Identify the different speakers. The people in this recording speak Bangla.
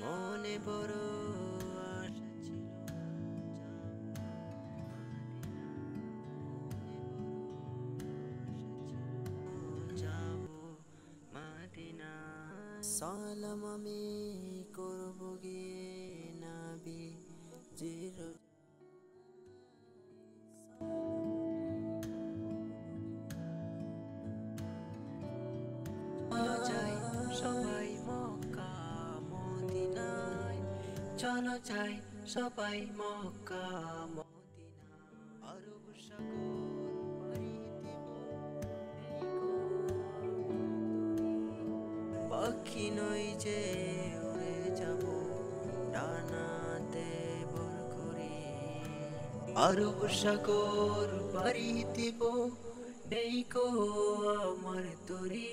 Speaker 1: মনে বড় আশা ছিল সালাম আমি করব গিয়ে নাবি জির চলো যাই সবাই মক্কা, মদিনায়। চলো যাই সবাই মক্কা মদিনা আরব সাগর পাখি নই যে উড়ে যাব, ডানাতে বর করে। আরব সাগর পাড়ি দিব নেই কো আমার তরি।